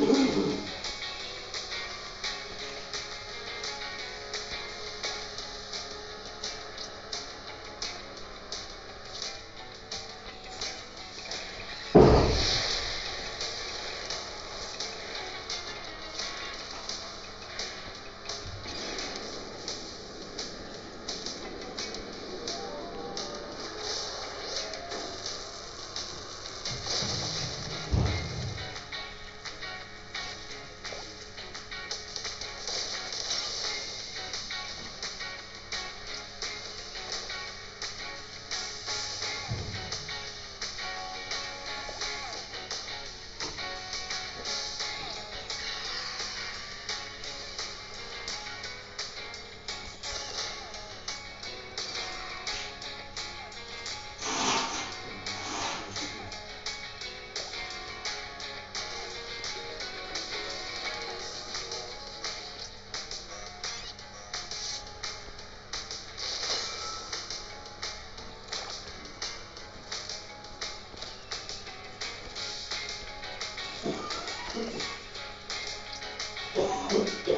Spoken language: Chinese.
嗯 justo.